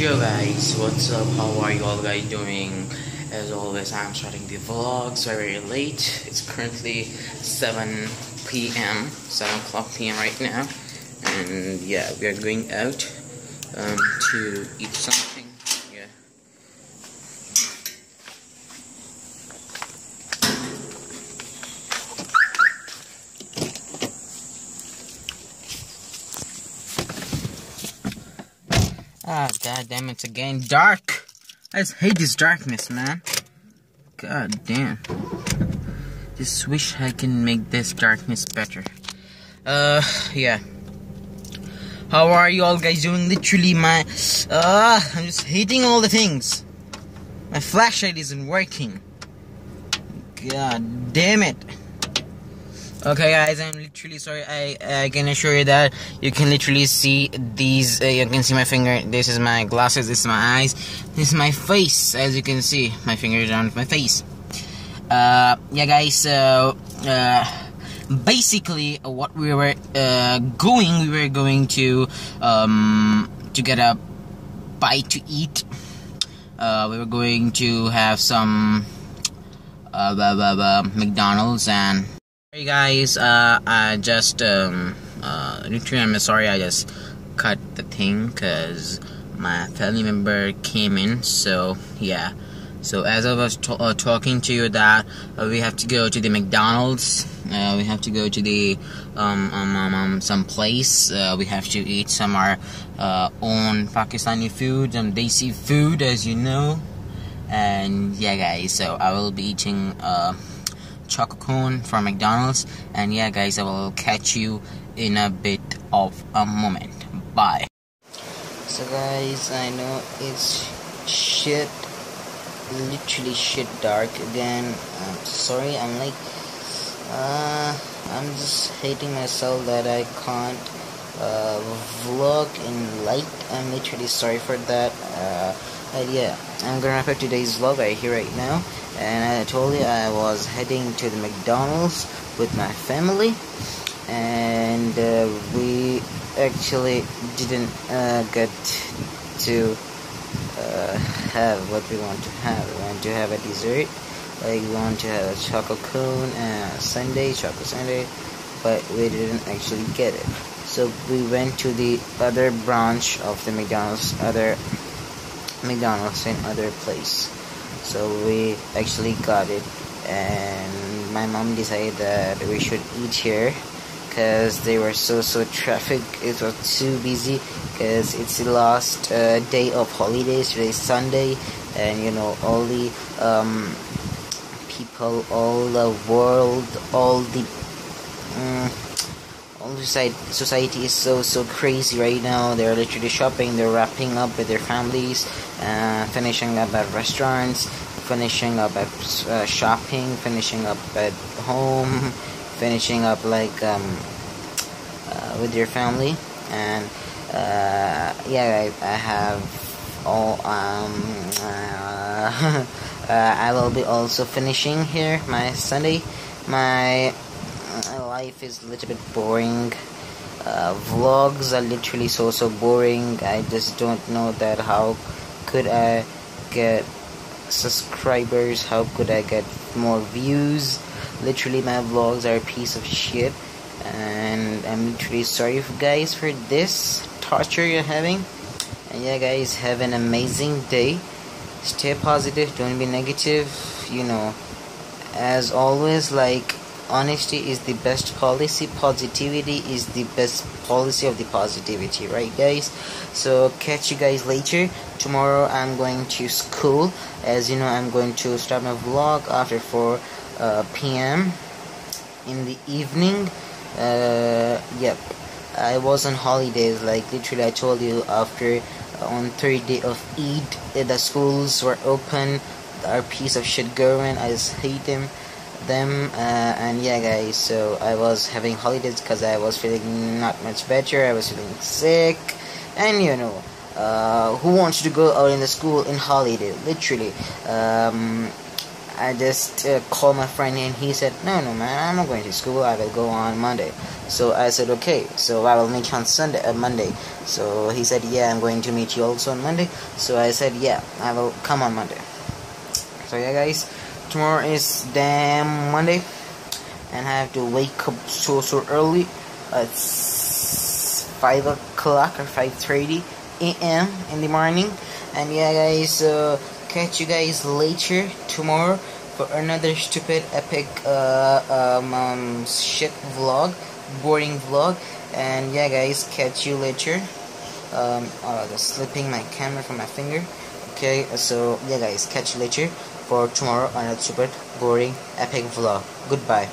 Yo guys, what's up? How are you all guys doing? As always, I'm starting the vlogs very late. It's currently 7 p.m. 7 o'clock p.m. right now. And yeah, we are going out um, to eat something. Yeah. Ah, god damn, it's again dark. I just hate this darkness, man. God damn. Just wish I can make this darkness better. Uh, yeah. How are you all guys doing? Literally, my. Uh, I'm just hating all the things. My flashlight isn't working. God damn it. Okay, guys, I'm literally sorry. I I can assure you that you can literally see these. Uh, you can see my finger. This is my glasses. This is my eyes. This is my face. As you can see, my finger is on my face. Uh, yeah, guys. So, uh, basically, what we were uh, going, we were going to um to get a bite to eat. Uh, we were going to have some uh, blah, blah, blah, McDonald's and Hey guys, uh, I just, um, uh, I'm sorry I just cut the thing because my family member came in, so, yeah. So, as I was uh, talking to you that uh, we have to go to the McDonald's, uh, we have to go to the, um, um, um, um some place, uh, we have to eat some our, uh, own Pakistani food, some desi food, as you know. And, yeah guys, so I will be eating, choco cone from McDonald's. And yeah, guys, I will catch you in a bit of a moment. Bye. So, guys, I know it's shit, literally shit dark again. I'm sorry, I'm like, uh, I'm just hating myself that I can't uh, vlog in light. I'm literally sorry for that. Uh, but yeah, I'm gonna wrap up today's vlog right here, right now. And I told you I was heading to the McDonald's with my family, and uh, we actually didn't uh, get to uh, have what we want to have. We want to have a dessert, like we want to have a chocolate cone and a sundae, chocolate sundae, but we didn't actually get it. So we went to the other branch of the McDonald's, other McDonald's in other place. So we actually got it, and my mom decided that we should eat here because they were so so traffic. It was too busy because it's the last uh, day of holidays. Today Sunday, and you know all the um, people, all the world, all the. Um, society, is so so crazy right now. They're literally shopping. They're wrapping up with their families, uh, finishing up at restaurants, finishing up at uh, shopping, finishing up at home, finishing up like um, uh, with your family, and uh, yeah, I, I have all um, uh, I will be also finishing here my Sunday. My life is a little bit boring. Uh, vlogs are literally so so boring. I just don't know that how could I get subscribers? How could I get more views? Literally, my vlogs are a piece of shit, and I'm literally sorry for guys for this torture you're having. And yeah, guys, have an amazing day. Stay positive. Don't be negative. You know, as always, like honesty is the best policy positivity is the best policy of the positivity right guys? So catch you guys later. Tomorrow i'm going to school. As you know i'm going to start my vlog after 4 uh, p.m in the evening. Uh, yep. I was on holidays like literally i told you after uh, on third day of eid the schools were open. Our piece of shit government i just hate them them uh, and yeah guys so I was having holidays because I was feeling not much better I was feeling sick and you know uh, who wants to go out in the school in holiday literally um, I just uh, called my friend and he said, no, no, man, I'm not going to school. I will go on Monday. So I said, okay. So I will meet you on Sunday, uh, Monday. So he said, yeah, I'm going to meet you also on Monday. So I said, yeah, I will come on Monday. So yeah, guys, tomorrow is damn Monday, and I have to wake up so so early. It's five o'clock or five thirty a.m. in the morning. And yeah, guys, uh, catch you guys later tomorrow for another stupid epic uh, um, um, shit vlog, boring vlog. And yeah, guys, catch you later. Um, oh, slipping my camera from my finger. Okay, so yeah, guys, catch you later for tomorrow another super boring epic vlog. Goodbye.